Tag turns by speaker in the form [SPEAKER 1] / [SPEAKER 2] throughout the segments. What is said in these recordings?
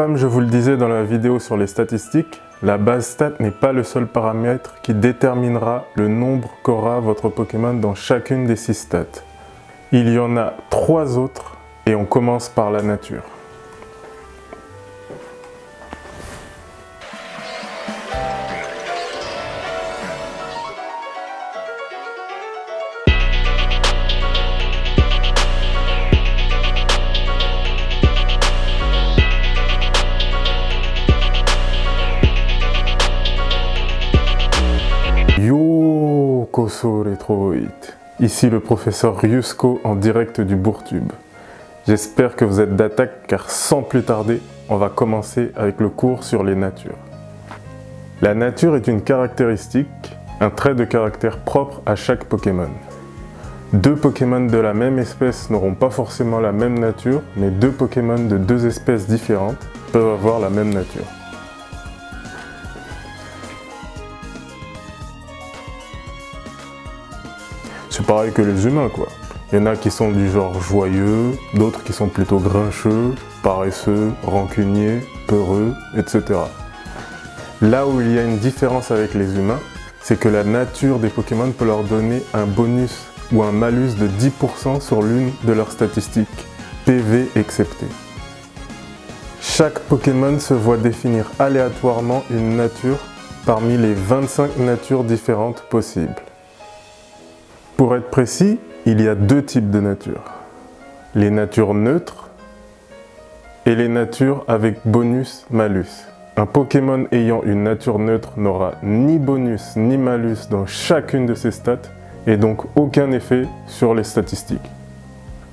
[SPEAKER 1] Comme je vous le disais dans la vidéo sur les statistiques, la base stat n'est pas le seul paramètre qui déterminera le nombre qu'aura votre Pokémon dans chacune des 6 stats. Il y en a trois autres et on commence par la nature. Ici le professeur Ryusko en direct du Bourtube. J'espère que vous êtes d'attaque car sans plus tarder, on va commencer avec le cours sur les natures. La nature est une caractéristique, un trait de caractère propre à chaque Pokémon. Deux Pokémon de la même espèce n'auront pas forcément la même nature, mais deux Pokémon de deux espèces différentes peuvent avoir la même nature. Pareil que les humains, quoi. Il y en a qui sont du genre joyeux, d'autres qui sont plutôt grincheux, paresseux, rancuniers, peureux, etc. Là où il y a une différence avec les humains, c'est que la nature des Pokémon peut leur donner un bonus ou un malus de 10% sur l'une de leurs statistiques, PV excepté. Chaque Pokémon se voit définir aléatoirement une nature parmi les 25 natures différentes possibles. Pour être précis, il y a deux types de natures. Les natures neutres et les natures avec bonus-malus. Un Pokémon ayant une nature neutre n'aura ni bonus ni malus dans chacune de ses stats et donc aucun effet sur les statistiques.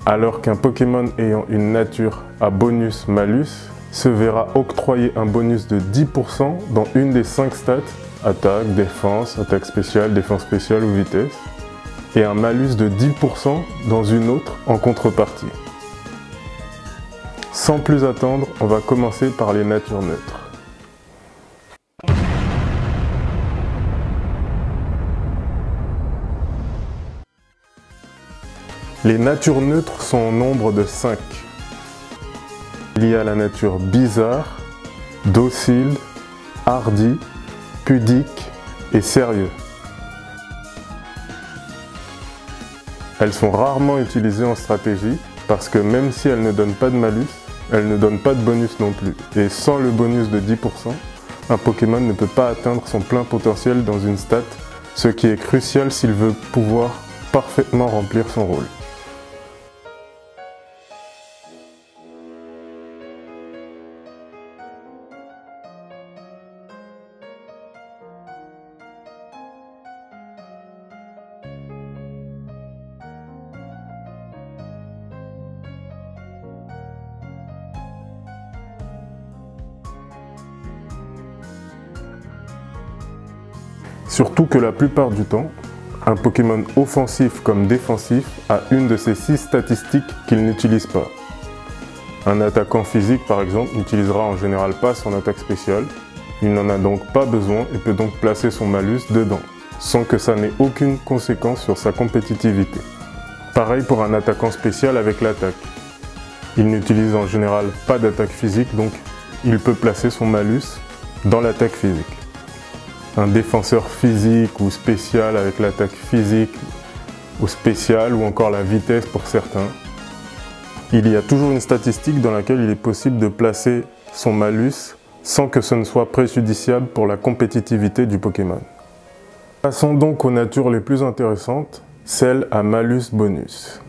[SPEAKER 1] Alors qu'un Pokémon ayant une nature à bonus-malus se verra octroyer un bonus de 10% dans une des 5 stats, attaque, défense, attaque spéciale, défense spéciale ou vitesse, et un malus de 10% dans une autre en contrepartie. Sans plus attendre, on va commencer par les natures neutres. Les natures neutres sont au nombre de 5. Il y a la nature bizarre, docile, hardi, pudique et sérieux. Elles sont rarement utilisées en stratégie parce que même si elles ne donnent pas de malus, elles ne donnent pas de bonus non plus. Et sans le bonus de 10%, un Pokémon ne peut pas atteindre son plein potentiel dans une stat, ce qui est crucial s'il veut pouvoir parfaitement remplir son rôle. Surtout que la plupart du temps, un Pokémon offensif comme défensif a une de ces six statistiques qu'il n'utilise pas. Un attaquant physique par exemple n'utilisera en général pas son attaque spéciale, il n'en a donc pas besoin et peut donc placer son malus dedans, sans que ça n'ait aucune conséquence sur sa compétitivité. Pareil pour un attaquant spécial avec l'attaque. Il n'utilise en général pas d'attaque physique, donc il peut placer son malus dans l'attaque physique un défenseur physique ou spécial avec l'attaque physique ou spéciale ou encore la vitesse pour certains. Il y a toujours une statistique dans laquelle il est possible de placer son malus sans que ce ne soit préjudiciable pour la compétitivité du Pokémon. Passons donc aux natures les plus intéressantes, celles à malus bonus.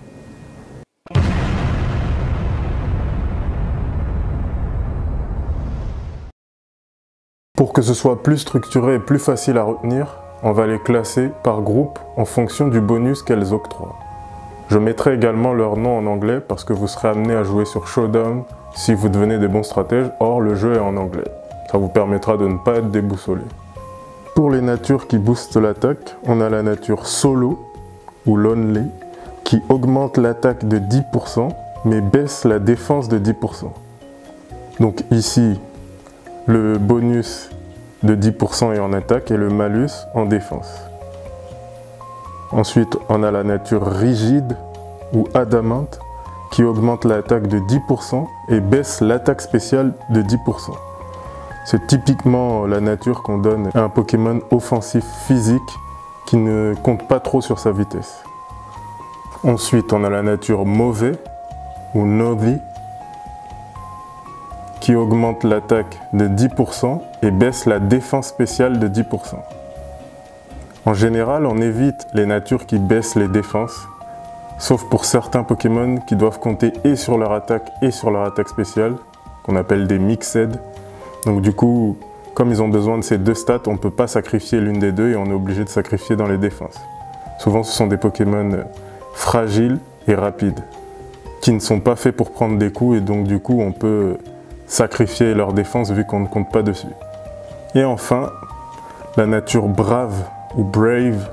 [SPEAKER 1] Pour que ce soit plus structuré et plus facile à retenir, on va les classer par groupe en fonction du bonus qu'elles octroient. Je mettrai également leur nom en anglais parce que vous serez amené à jouer sur Showdown si vous devenez des bons stratèges, or le jeu est en anglais. Ça vous permettra de ne pas être déboussolé. Pour les natures qui boostent l'attaque, on a la nature Solo ou Lonely qui augmente l'attaque de 10% mais baisse la défense de 10%. Donc ici, le bonus de 10% est en attaque et le malus en défense. Ensuite, on a la nature rigide ou adamante qui augmente l'attaque de 10% et baisse l'attaque spéciale de 10%. C'est typiquement la nature qu'on donne à un Pokémon offensif physique qui ne compte pas trop sur sa vitesse. Ensuite, on a la nature mauvais ou Novi qui augmente l'attaque de 10% et baisse la défense spéciale de 10%. En général, on évite les natures qui baissent les défenses, sauf pour certains Pokémon qui doivent compter et sur leur attaque et sur leur attaque spéciale, qu'on appelle des mixed. Donc du coup, comme ils ont besoin de ces deux stats, on ne peut pas sacrifier l'une des deux et on est obligé de sacrifier dans les défenses. Souvent, ce sont des Pokémon fragiles et rapides, qui ne sont pas faits pour prendre des coups et donc du coup, on peut sacrifier leur défense vu qu'on ne compte pas dessus. Et enfin, la nature brave ou brave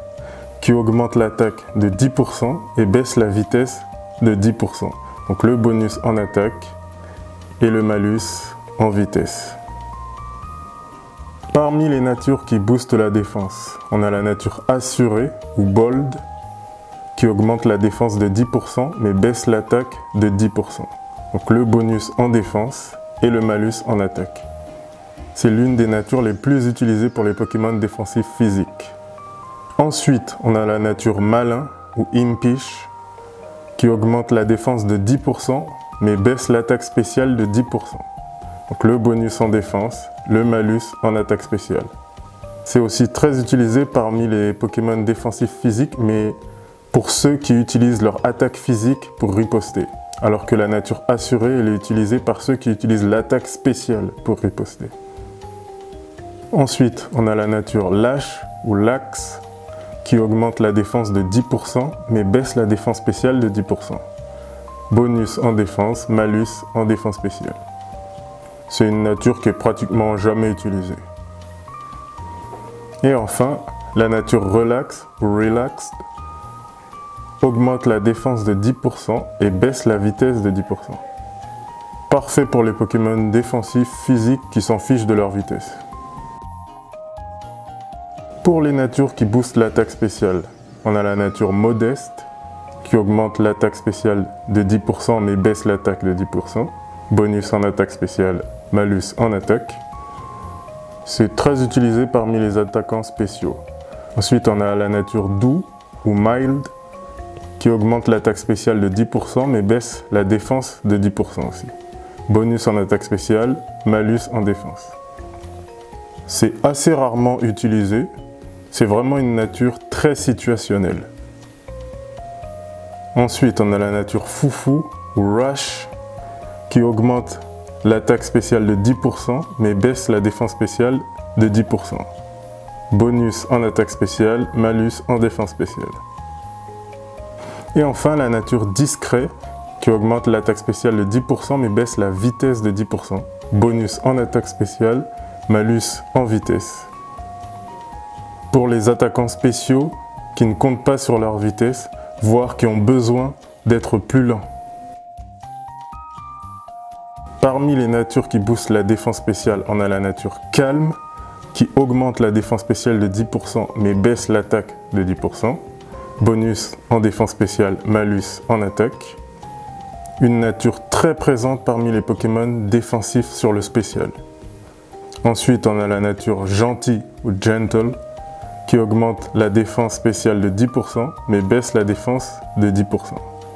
[SPEAKER 1] qui augmente l'attaque de 10% et baisse la vitesse de 10%. Donc le bonus en attaque et le malus en vitesse. Parmi les natures qui boostent la défense, on a la nature assurée ou bold qui augmente la défense de 10% mais baisse l'attaque de 10%. Donc le bonus en défense et le malus en attaque. C'est l'une des natures les plus utilisées pour les Pokémon défensifs physiques. Ensuite, on a la nature malin ou impish qui augmente la défense de 10% mais baisse l'attaque spéciale de 10%. Donc le bonus en défense, le malus en attaque spéciale. C'est aussi très utilisé parmi les Pokémon défensifs physiques mais pour ceux qui utilisent leur attaque physique pour riposter. Alors que la nature assurée, elle est utilisée par ceux qui utilisent l'attaque spéciale pour riposter. Ensuite, on a la nature lâche ou lax qui augmente la défense de 10% mais baisse la défense spéciale de 10%. Bonus en défense, malus en défense spéciale. C'est une nature qui est pratiquement jamais utilisée. Et enfin, la nature relax ou relaxed augmente la défense de 10% et baisse la vitesse de 10%. Parfait pour les Pokémon défensifs physiques qui s'en fichent de leur vitesse. Pour les natures qui boostent l'attaque spéciale, on a la nature modeste qui augmente l'attaque spéciale de 10% mais baisse l'attaque de 10%. Bonus en attaque spéciale, malus en attaque. C'est très utilisé parmi les attaquants spéciaux. Ensuite, on a la nature doux ou mild qui augmente l'attaque spéciale de 10% mais baisse la défense de 10% aussi. Bonus en attaque spéciale, malus en défense. C'est assez rarement utilisé, c'est vraiment une nature très situationnelle. Ensuite, on a la nature foufou ou rush qui augmente l'attaque spéciale de 10% mais baisse la défense spéciale de 10%. Bonus en attaque spéciale, malus en défense spéciale. Et enfin, la nature discret qui augmente l'attaque spéciale de 10% mais baisse la vitesse de 10%. Bonus en attaque spéciale, malus en vitesse pour les attaquants spéciaux qui ne comptent pas sur leur vitesse, voire qui ont besoin d'être plus lents. Parmi les natures qui boostent la défense spéciale, on a la nature calme, qui augmente la défense spéciale de 10% mais baisse l'attaque de 10%. Bonus en défense spéciale, malus en attaque. Une nature très présente parmi les Pokémon défensifs sur le spécial. Ensuite, on a la nature gentil ou gentle, qui augmente la défense spéciale de 10% mais baisse la défense de 10%.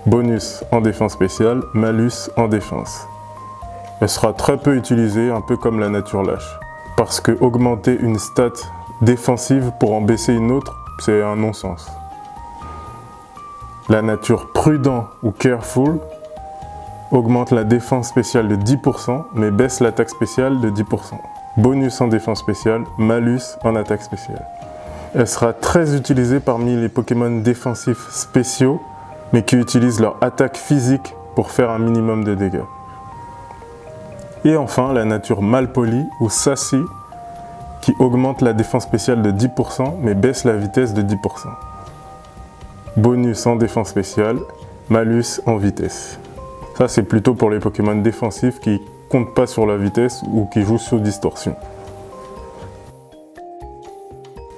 [SPEAKER 1] Bonus en défense spéciale, malus en défense. Elle sera très peu utilisée, un peu comme la nature lâche. Parce que augmenter une stat défensive pour en baisser une autre, c'est un non-sens. La nature prudent ou careful augmente la défense spéciale de 10% mais baisse l'attaque spéciale de 10%. Bonus en défense spéciale, malus en attaque spéciale. Elle sera très utilisée parmi les Pokémon défensifs spéciaux, mais qui utilisent leur attaque physique pour faire un minimum de dégâts. Et enfin, la nature malpolie ou sassy, qui augmente la défense spéciale de 10%, mais baisse la vitesse de 10%. Bonus en défense spéciale, malus en vitesse. Ça, c'est plutôt pour les Pokémon défensifs qui comptent pas sur la vitesse ou qui jouent sur distorsion.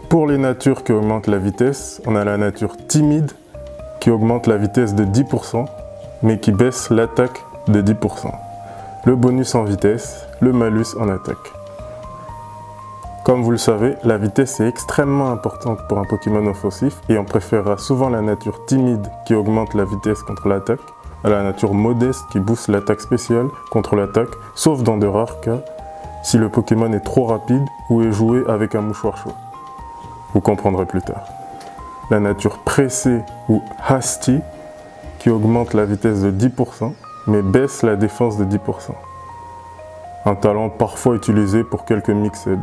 [SPEAKER 1] Pour les natures qui augmentent la vitesse, on a la nature timide qui augmente la vitesse de 10% mais qui baisse l'attaque de 10%. Le bonus en vitesse, le malus en attaque. Comme vous le savez, la vitesse est extrêmement importante pour un Pokémon offensif et on préférera souvent la nature timide qui augmente la vitesse contre l'attaque à la nature modeste qui booste l'attaque spéciale contre l'attaque, sauf dans de rares cas si le Pokémon est trop rapide ou est joué avec un mouchoir chaud. Vous comprendrez plus tard. La nature pressée ou hasty qui augmente la vitesse de 10% mais baisse la défense de 10%. Un talent parfois utilisé pour quelques mixed.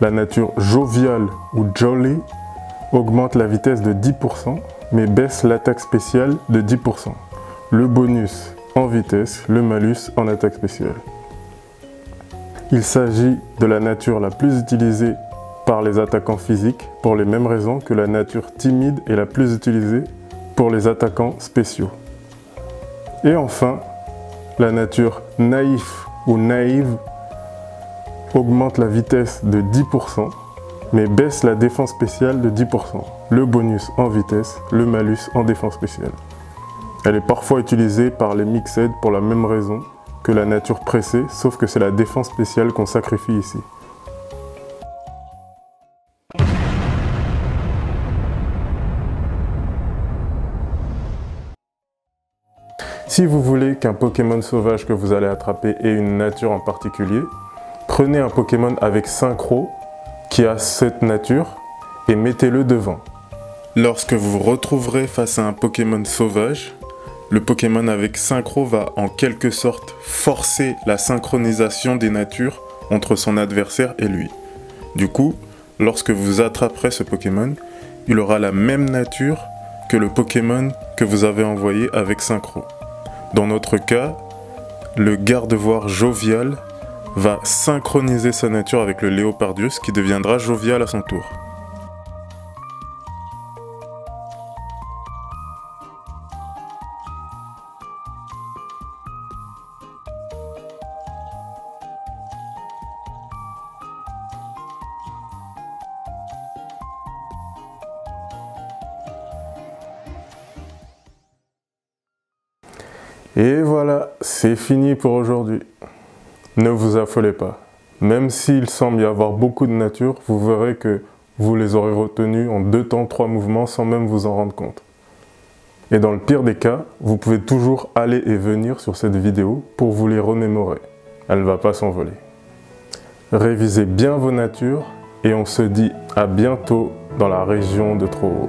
[SPEAKER 1] La nature joviale ou jolly augmente la vitesse de 10% mais baisse l'attaque spéciale de 10%. Le bonus en vitesse, le malus en attaque spéciale. Il s'agit de la nature la plus utilisée par les attaquants physiques pour les mêmes raisons que la nature timide est la plus utilisée pour les attaquants spéciaux. Et enfin, la nature naïf ou naïve augmente la vitesse de 10%, mais baisse la défense spéciale de 10%. Le bonus en vitesse, le malus en défense spéciale. Elle est parfois utilisée par les mixed pour la même raison que la nature pressée, sauf que c'est la défense spéciale qu'on sacrifie ici. Si vous voulez qu'un Pokémon sauvage que vous allez attraper ait une nature en particulier, prenez un Pokémon avec synchro qui a cette nature et mettez-le devant. Lorsque vous vous retrouverez face à un Pokémon sauvage, le Pokémon avec synchro va en quelque sorte forcer la synchronisation des natures entre son adversaire et lui. Du coup, lorsque vous attraperez ce Pokémon, il aura la même nature que le Pokémon que vous avez envoyé avec synchro. Dans notre cas, le garde-voir jovial va synchroniser sa nature avec le Léopardius qui deviendra jovial à son tour. Et voilà, c'est fini pour aujourd'hui. Ne vous affolez pas. Même s'il semble y avoir beaucoup de nature, vous verrez que vous les aurez retenus en deux temps, trois mouvements sans même vous en rendre compte. Et dans le pire des cas, vous pouvez toujours aller et venir sur cette vidéo pour vous les remémorer. Elle ne va pas s'envoler. Révisez bien vos natures et on se dit à bientôt dans la région de Trop